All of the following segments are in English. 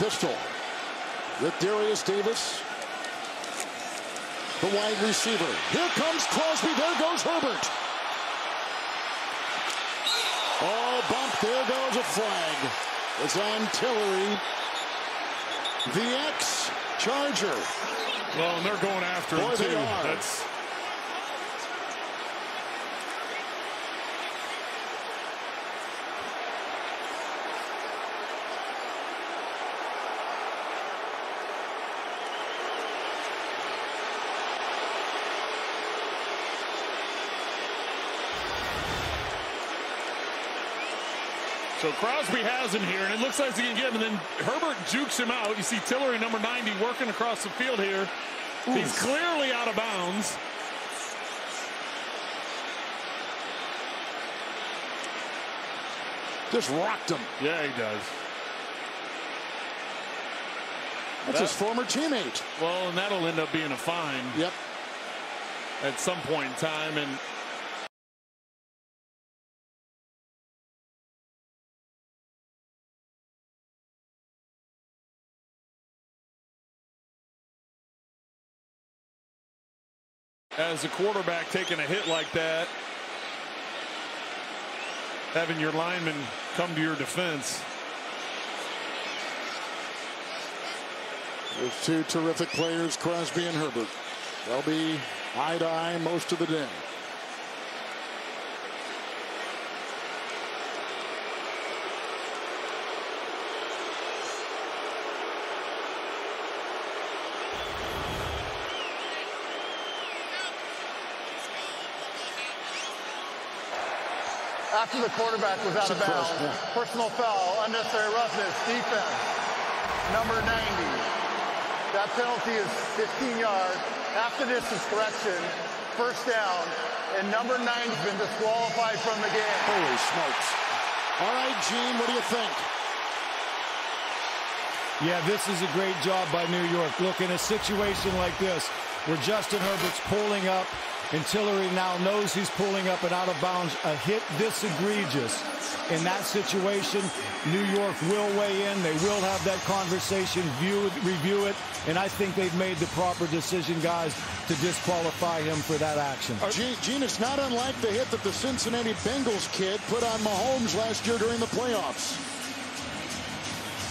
pistol with Derius Davis. The wide receiver. Here comes Crosby. There goes Herbert. Oh, bump. There goes a flag. It's on Tillery. The ex-Charger. Well, and they're going after Boy, him, they too. are. That's So Crosby has him here, and it looks like he can get him. And then Herbert jukes him out. You see Tillery, number 90, working across the field here. He's clearly out of bounds. Just rocked him. Yeah, he does. That's That- his former teammate. Well, and that'll end up being a fine Yep. at some point in time. And as a quarterback taking a hit like that, having your lineman come to your defense. With two terrific players, Crosby and Herbert. They'll be eye to eye most of the day. After the quarterback was out of It's a cross, bounds, personal foul, unnecessary roughness, defense, number 90. That penalty is 15 yards. After this is correction, first down, and number 9's been disqualified from the game. Holy smokes. All right, Gene, what do you think? Yeah, this is a great job by New York. Look, in a situation like this, where Justin Herbert's pulling up, and Tillery now knows he's pulling up and out of bounds, a hit this egregious. In that situation, New York will weigh in. They will have that conversation, view, review it, and I think they've made the proper decision, guys, to disqualify him for that action. Gene, it's not unlike the hit that the Cincinnati Bengals kid put on Mahomes last year during the playoffs.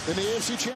In the AFC Championship.